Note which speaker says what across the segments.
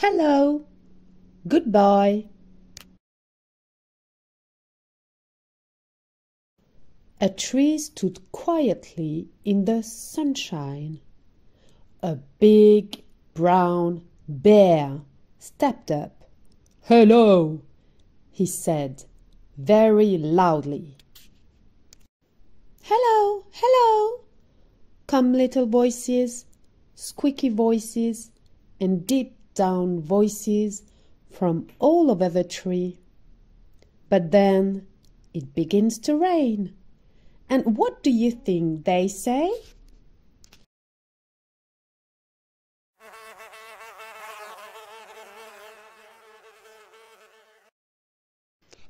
Speaker 1: Hello. Goodbye. A tree stood quietly in the sunshine. A big brown bear stepped up. Hello, he said very loudly. Hello, hello, come little voices, squeaky voices, and deep down voices from all over the tree. But then it begins to rain. And what do you think they say?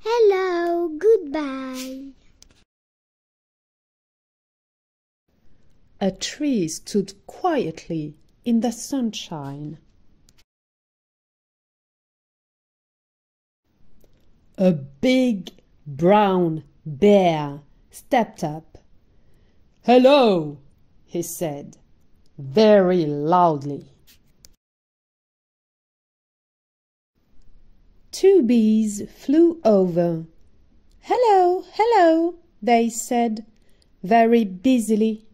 Speaker 2: Hello, goodbye.
Speaker 1: A tree stood quietly in the sunshine. A big brown bear stepped up. Hello, he said very loudly. Two bees flew over. Hello, hello, they said very busily.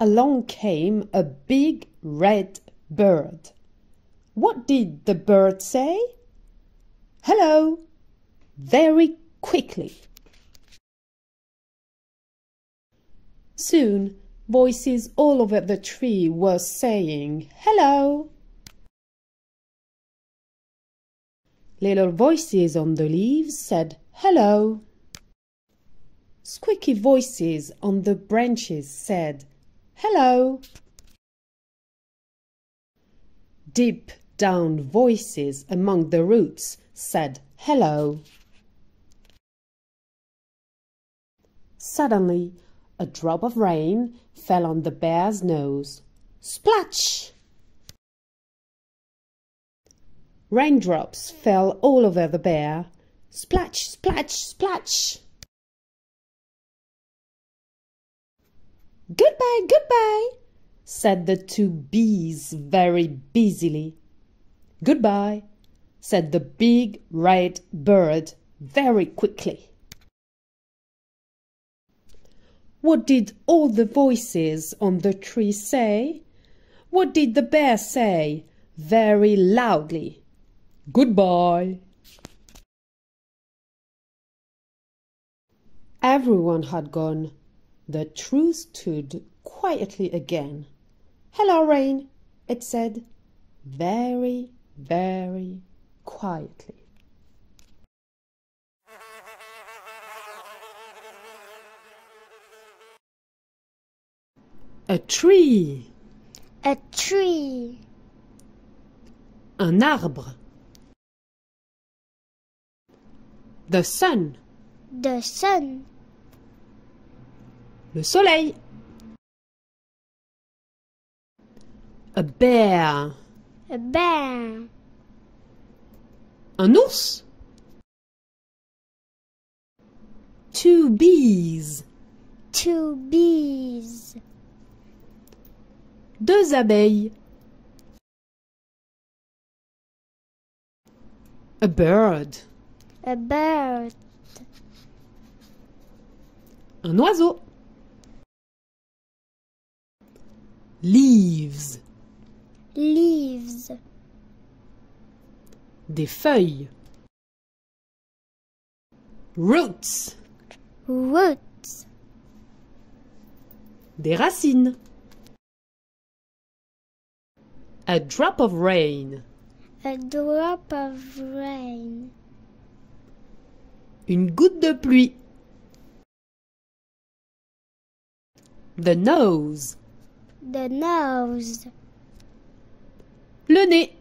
Speaker 1: Along came a big red bird. What did the bird say? Hello, very quickly. Soon voices all over the tree were saying hello. Little voices on the leaves said hello. Squeaky voices on the branches said hello. Deep down voices among the roots said hello. Suddenly, a drop of rain fell on the bear's nose. Splash! Raindrops fell all over the bear. Splash, splash, splash! Goodbye, goodbye, said the two bees very busily. Goodbye, said the big red bird very quickly. What did all the voices on the tree say? What did the bear say very loudly? Goodbye. Everyone had gone. The tree stood quietly again. Hello, Rain, it said, very, very quietly. A tree.
Speaker 2: A tree.
Speaker 1: Un arbre. The sun.
Speaker 2: The sun.
Speaker 1: Le soleil. Bear.
Speaker 2: A bear.
Speaker 1: Un ours? Two bees.
Speaker 2: Two bees.
Speaker 1: Deux abeilles. A bird.
Speaker 2: A bird.
Speaker 1: Un oiseau. Leaves.
Speaker 2: Leaves.
Speaker 1: Des feuilles. Roots.
Speaker 2: Roots.
Speaker 1: Des racines. A drop of rain.
Speaker 2: A drop of rain.
Speaker 1: Une goutte de pluie. The nose.
Speaker 2: The nose.
Speaker 1: Le nez.